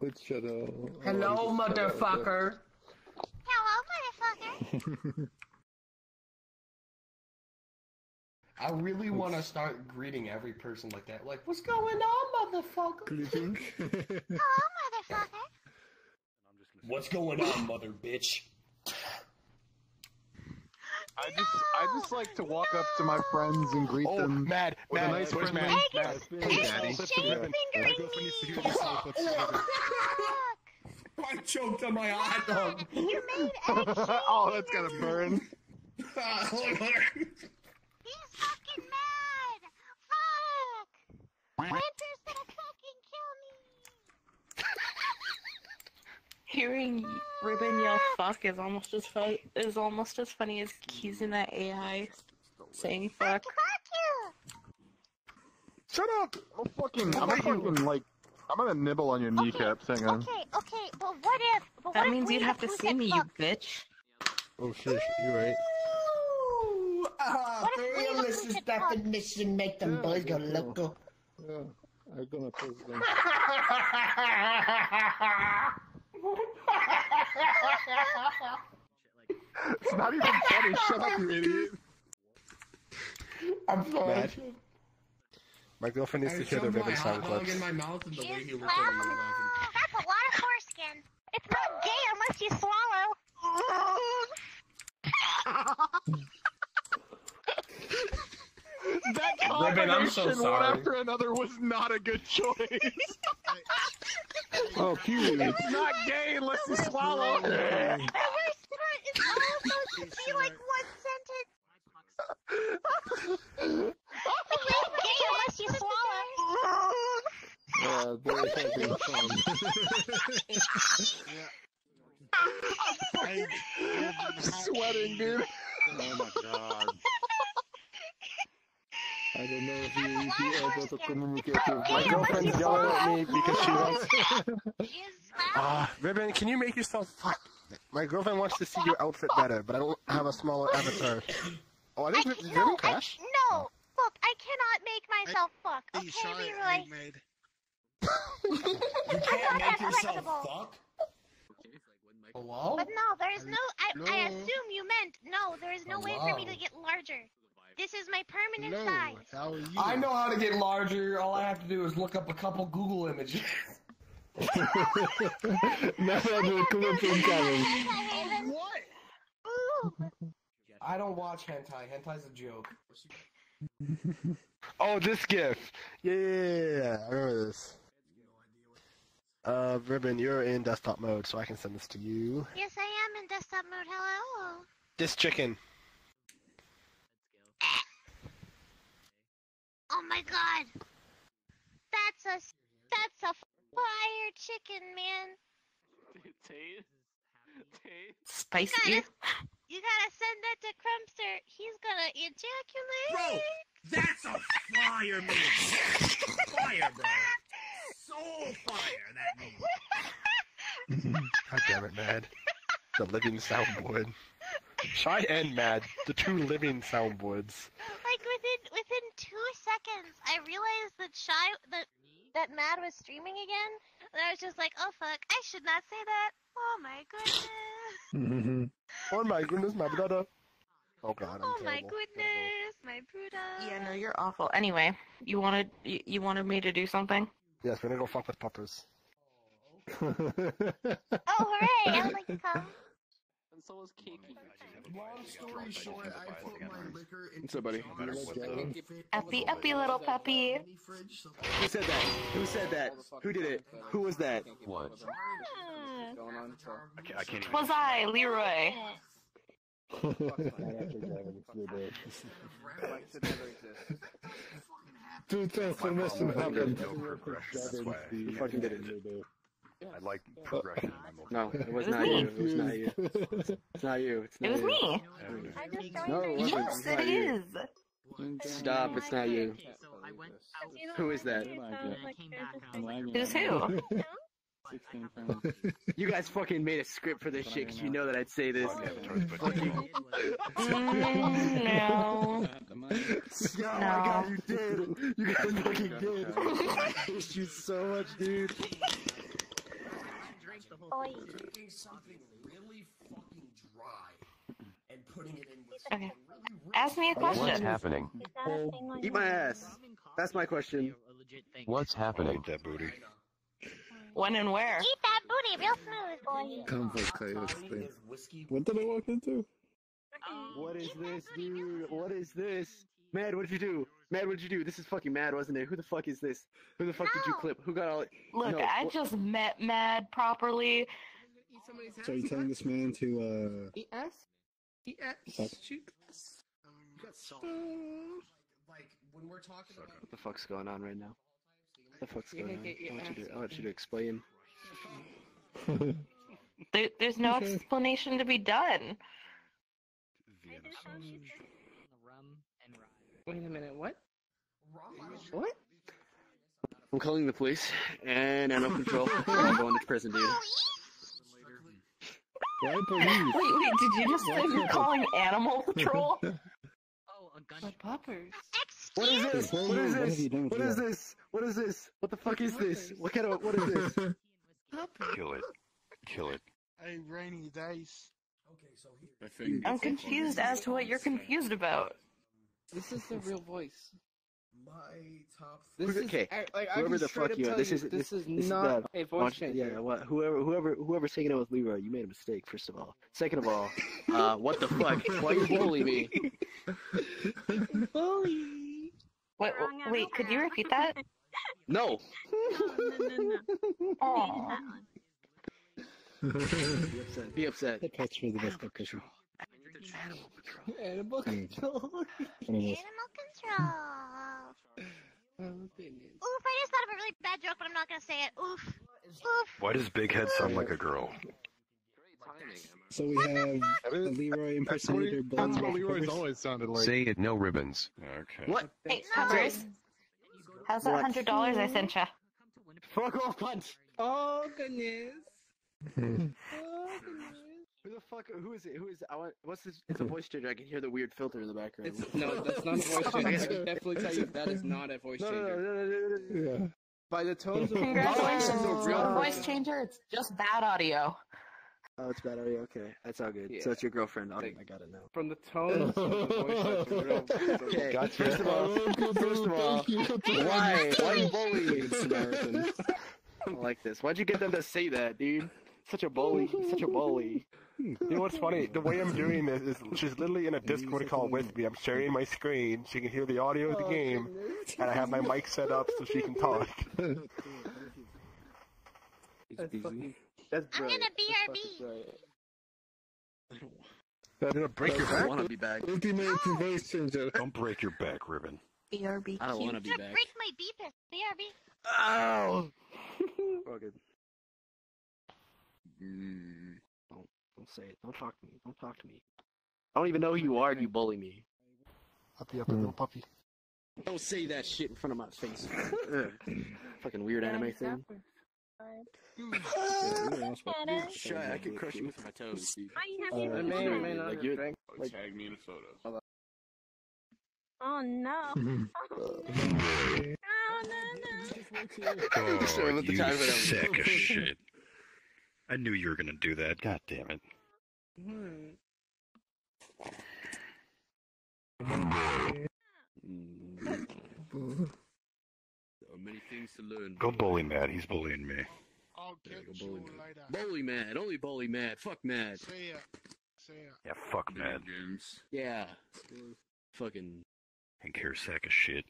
Let's shut up. Hello, Oh, just shut up. motherfucker. Hello, motherfucker. I really want to start greeting every person like that. Like, what's going on, motherfucker? Greeting. Hello, motherfucker. What's going on, mother bitch? I just I just like to walk up to my friends and greet Oh, them. Mad, with a Mad, nice where's friendly- Mad? Egg Mad. is, Hey, egg Daddy. is shade fingering me. Let's I choked on my hot dog. You made egg shade oh, that's gonna burn. He's fucking mad. Fuck. Winter's gonna fucking kill me. Hearing Ribbon yell "fuck" is almost as fun is almost as funny as using that AI saying "fuck." Fuck. Shut up! I'm fucking, I'm fucking like, I'm gonna nibble on your kneecaps. Hang on. Okay, okay, but what if? But That what means if you'd have to see said me, you bitch. Oh shit, you're right. Ooh, ah, What if we look fuck? definition make them boys go loco. Yeah, I'm gonna post them. It's not even funny. Shut up, you idiot. I'm sorry. Mad. My girlfriend needs I to hear the shoved my ribbon sound hot clips. in my mouth and the way he looked at me That's a lot of foreskin. It's not gay unless you swallow. That Ribbon, I'm so combination, one after another, was not a good choice. Oh, period. it's not gay unless you swallow. The worst part is all supposed to be like one sentence. It's gay unless you swallow. Uh, they're having fun. Sweating, dude. Oh my god. I don't know if you, if you able to communicate with My girlfriend's yelling at me because she wants. You swallow. Ah, Ribbon, can you make yourself fuck? My girlfriend wants to see your outfit better, but I don't have a smaller avatar. Oh, I I, think c- Ribbon no, I, no. Look, I cannot make myself fuck. Hey, Okay, sorry, Leroy. made. You I'm can't make that yourself flexible. fuck? Hello? But no, there is no. I, I assume you meant no. There is no way for me to get larger. This is my permanent Hello, size. how are you? I know how to get larger. All I have to do is look up a couple Google images. Now I will come up from Karen. What? I don't watch hentai. Hentai's a joke. Oh, this gif. Yeah, yeah, yeah, yeah, I remember this. Uh, Ribbon, you're in desktop mode, so I can send this to you. Yes, I am in desktop mode. Hello. This chicken. Oh my god. That's a that's a fire chicken, man. Spicy. Gotta, you gotta send that to Crumpster. He's gonna ejaculate. Bro, that's a fire move. Fire, bro. So fire, that move. God damn it, Mad. The living soundboard. Shai and Mad, the two living soundboards. Like within within two seconds, I realized that Shai that that Mad was streaming again, and I was just like, oh fuck, I should not say that. Oh my goodness. oh my goodness, my brother. Oh god, I'm oh my goodness, my Buddha. Yeah, no, you're awful. Anyway, you wanted you, you wanted me to do something. Yes, we're gonna go fuck with puppers. Oh hooray! I would like to come. And so was Kiki. Long story short, I put my liquor in. What's up, buddy? Epi, epi, little puppy. Who said that? Who said that? Who did it? Who was that? What? I can't, I can't even. Was I, Leroy? Two transformation happened. No progression, that's why. You fucking did it. I like progression in. No, it was It was not me. you. It was not you. It's not you. It's not It was you. me. I just No, it wasn't. Yes, It's it you. is. Stop, it's not you. Who is that? Who's who? You guys fucking made a script for this shit 'cause you know that I'd say this. Mm, no. Yeah, oh my No. god, you did! You guys fucking did! I hate you so much, dude. Oi. taking something really fucking dry and putting it in with Okay. really. Ask me a What's question. happening? Is that a thing on Eat my your- ass. That's my question. What's happening? That booty. When and where? Eat that booty real smooth, boy. Comfort Kyle explain. Is What did I walk into? What is this, dude? What is this? Mad, what did you do? Mad, what did you do? This is fucking mad, wasn't it? Who the fuck is this? Who the fuck did you clip? Who got all? Look, No, I what- just met Mad properly. So you're telling this man to, Eat ass? Eat ass? Fuck. Shoot ass? Like, when we're talking about What the fuck's going on right now? What the fuck's going on? yeah, yeah, I want you to. I want you to explain. uh... There, there's no Okay. explanation to be done. Vienna Wait a minute, what? What? I'm calling the police and animal control. I'm going to prison, dude. Why police? Wait, wait, did you just say you're calling animal patrol? Oh, a gun. Like puppers. What is this? Whoa, What whoa, is what have this? you done with What is this? What is this? What the fuck is this? What kind of? What is this? Kill it. Kill it. Hey, rainy days. Okay, so here. I'm confused as to what you're confused about. This is the real voice. My top This Who's- is okay, I- like, I whoever the fuck up you are, tell this you, is- this, this- is this is not the- a voice Watch- changer. Yeah, what, whoever, whoever, whoever's taking it with Leroy, you made a mistake. First of all. Second of all, uh, what the fuck? Why you bully me? Bully. Wait, wait, could you repeat that? No. No, no, no, no. Aw. That one. Be upset. Be upset. That patch for the best location. Animal control. Animal hmm. control. Animal control. Oh. Oof, I just thought of a really bad joke, but I'm not gonna say it. Oof. Oof. Why does Big Head sound like a girl? So we have a Leroy impersonator. That's Blaine what Leroy's always sounded like. Say it, no ribbons. Okay. What? Hey, No. Peppers, how's that hundred dollars I sent you? Fuck off, punch. Oh, goodness. Oh, goodness. Who the fuck? Who is it? Who is? I want. What's this? It's a voice changer. I can hear the weird filter in the background. It's, no, that's not a voice changer. I can definitely tell you that is not a voice no, no, no, changer. no, no, no, no, no. Yeah. By the tones of Congratulations, This is a it's not a voice changer, it's just bad audio. Oh, it's bad audio. Okay, that's all good. Yeah. So it's your girlfriend. Okay, Like- I got it now. From the tones of the voice, that's. Okay. Gotcha. First of all, first of all, why? Why you bullying Samaritans? I don't like this. Why'd you get them to say that, dude? Such a bully. Such a bully. You know what's funny? The way I'm doing this is she's literally in a Discord call with me. I'm sharing my screen. She can hear the audio of the oh, game, and I have my mic set up so she can talk. That's fucking. That's I'm gonna BRB. That's Gonna break your back. I back? want to be back. Ultimate ah! voice changer. Don't break your back, Ribbon. BRB. I don't want to be Gonna back. break my beepus. BRB. Ow! oh, good. Mm, don't, don't say it. Don't talk to me. Don't talk to me. I don't even know who you are and you bully me. Puppy up a little puppy. Don't say that shit in front of my face. Fucking weird anime thing. Better. Shai, I could crush you with my toes. dude. Are you Uh, happy? I may or may not Like have you're- like- Tag me in a photo. Oh no. Oh no no. Oh, Sorry about the you time, sack of shit. I knew you were gonna do that. God damn it. Mm. So many things to learn. Go bully Matt. He's bullying me. I'll Yeah, get go you bully me. later. Bully mad. Only bully mad. Fuck mad. See ya. See ya. Yeah, fuck Mad. Matt. Yeah. Fucking Pink hair sack of shit.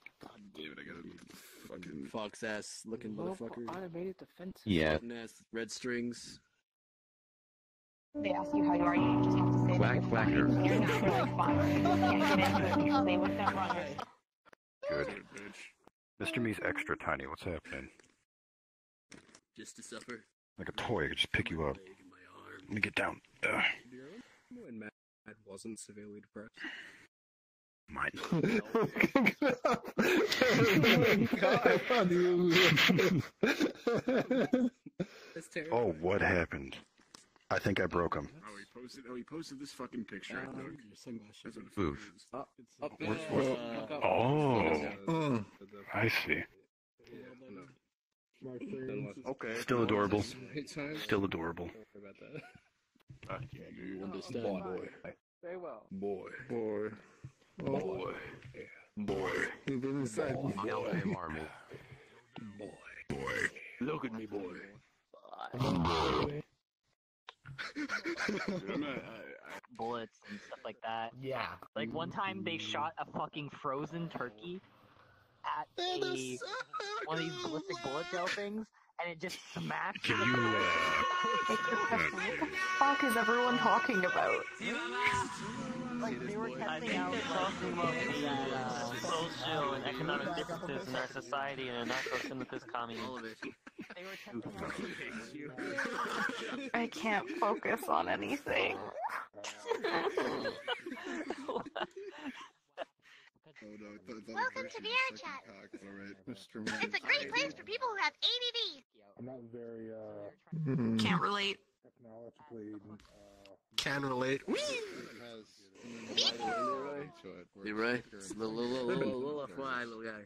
David, I gotta fucking fox ass looking Local motherfucker. automated defense. Yeah. Ass red strings. They ask you how you are, you just have to say Whack, that whack you're her. fine. You're not really fine. You can't get into it because not run it. Good. Mr. Me's extra tiny. What's happening? Just to suffer. Like a toy. I could just pick you up. Leg in my arm. Let me get down. Uh, When Matt wasn't severely depressed. Mine. That's terrible. Oh, what happened? I think I broke him. Oh, he posted. Oh, he posted this fucking picture. Look. your sunglasses. That's what it Oof. Up, Where's- uh, Oh, Oh. I see. Okay. Still adorable. Still adorable. Sorry about that. Fuck you, dude. Understand. Boy. Very well. Boy. Boy. Boy. Boy. You've been inside. LM Army. Boy. Look at me, boy. Dude, I'm not, I, bullets and stuff like that. Yeah. Like one time they shot a fucking frozen turkey at a one of these ballistic bullet gel things, and it just smacked. Can you, uh, What the fuck is everyone talking about? Like they were I testing think out. they're talking about the that, uh, social and economic differences in our society and anarcho-syndicalist communism. All of it. They were testing out. I can't focus on anything. oh no, I thought, Welcome to was VR second chat. cock, alright. Mr. It's a great place for people who have ADD. I'm not very, uh, Can't relate. technologically, uh, Can relate. Leroy, little, little, little, little, little fly, little guy.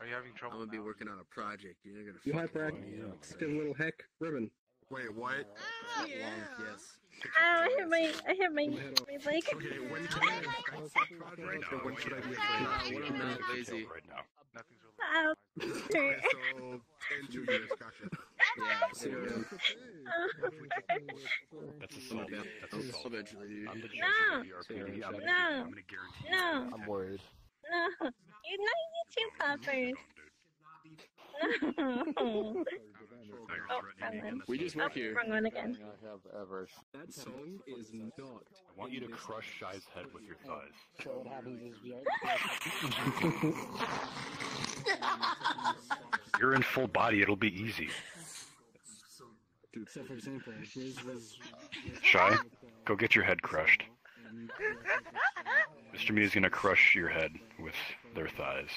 Are you having trouble? I'm gonna be working on a project. You're gonna. You fucking hyperactive, find me out. still little heck, ribbon. Wait, what? Long, yes. Ow, I hit my, I hit my, my leg. Okay, when can I expect that project, or when should I be afraid? What I'm not lazy. right now. Nothing's really. Ow. Okay, so in two years, gotcha. Yeah. So, um, That's a solid. That's a solid. eventually. I'm the No. judge of the RPD. I'm gonna, No. I'm gonna guarantee you. No, I'm worried. no. You know you two poppers. No. Oh, wrong We just one. work Oh, here. wrong one again. I have ever. That song is not. I want you to crush Shai's head with your oh. thighs. So what happens is we are. You're in full body. It'll be easy. So for example, Riz was. Shai, go get your head crushed. Mr. Mew is gonna crush your head with their thighs.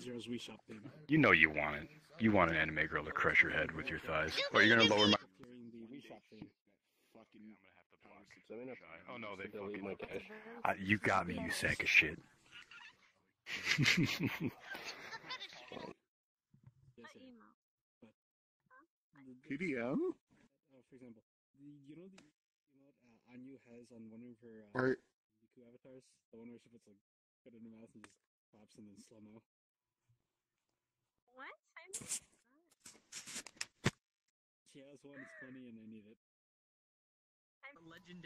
Zero's Wii Shop thing. You know you want it. You want an anime girl to crush your head with your thighs. Or you're gonna lower my. During the Wii Shop thing. Oh no, they Delete my cache. Uh, you got me, you sack of shit. PDM? Uh, for example, the, you know the you know what uh, Anyu has on one of her uh, Right. Miku avatars, the one where she puts like foot in her mouth and just claps and then slow mo. What? I'm She has one. It's funny, and I need it.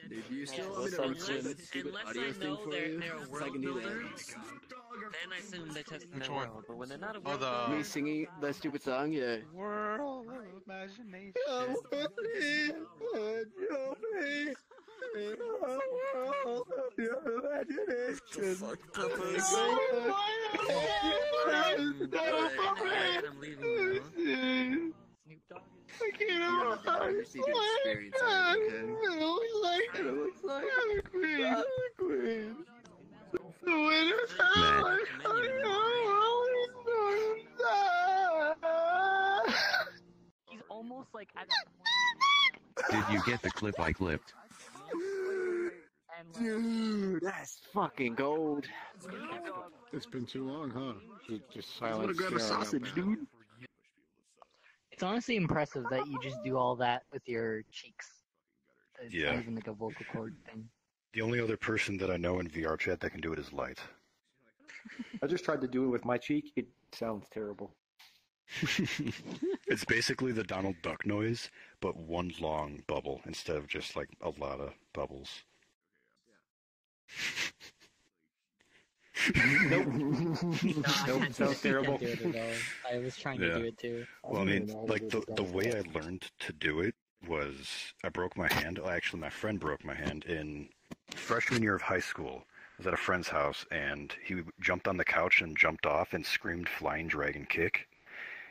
Dude, do you still want me to Unless, run that stupid unless audio I thing know for they're, you? they're a world can do that. builders, then I assume they're testing Which their world. But when they're not a Oh, world the- builder, Me singing that stupid song, yeah. World of imagination. I'm leaving now. Snoop Dogg is I can't have a oh experience on it, okay? It looks like it looks like I'm a queen. I'm a queen. The winner's he's almost like at Did you get the clip I clipped? Dude, that's fucking gold. It's been too long, huh? Just I silent would've got a sausage, dude. It's honestly impressive that you just do all that with your cheeks. It's Yeah. not even like a vocal cord thing. The only other person that I know in VRChat that can do it is Light. I just tried to do it with my cheek. It sounds terrible. it's basically the Donald Duck noise, but one long bubble instead of just like a lot of bubbles. No, I Nope, can't- sounds I terrible. do it at all. I was trying to do it too. Well, I mean, like the the way I learned to do it was I broke my hand. well, Actually, my friend broke my hand in freshman year of high school. I was at a friend's house, and he jumped on the couch and jumped off and screamed "Flying Dragon Kick,"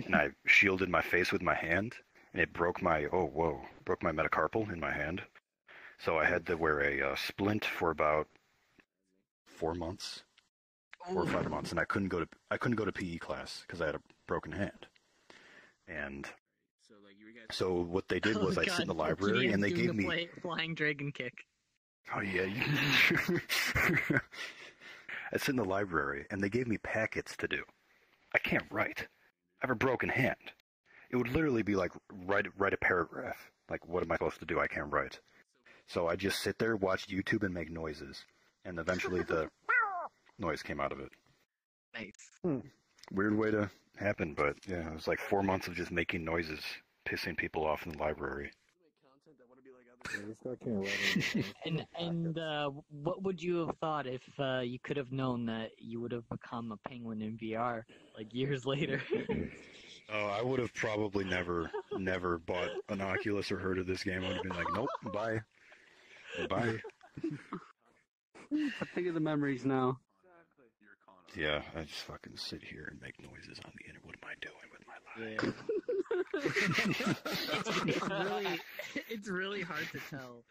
and I shielded my face with my hand, and it broke my oh whoa broke my metacarpal in my hand. So I had to wear a uh, splint for about four months, four or five months, and I couldn't go to I couldn't go to PE class because I had a broken hand. And So like you guys. so what they did oh, was Oh, I sit in the library and they gave the me play- flying dragon kick. oh yeah you... I sit in the library and they gave me packets to do. I can't write. I have a broken hand. it would literally be like write write a paragraph. Like, what am I supposed to do? I can't write. So I just sit there, watch YouTube, and make noises, and eventually the noise came out of it. Nice. Weird way to happen, but yeah, it was like four months of just making noises, pissing people off in the library. And and uh, what would you have thought if uh, you could have known that you would have become a penguin in VR like years later? Oh, I would have probably never, never bought an Oculus or heard of this game. I would have been like, nope, bye, bye. I think of the memories now. Yeah, I just fucking sit here and make noises on the internet. What am I doing with my life? it's, it's really it's really hard to tell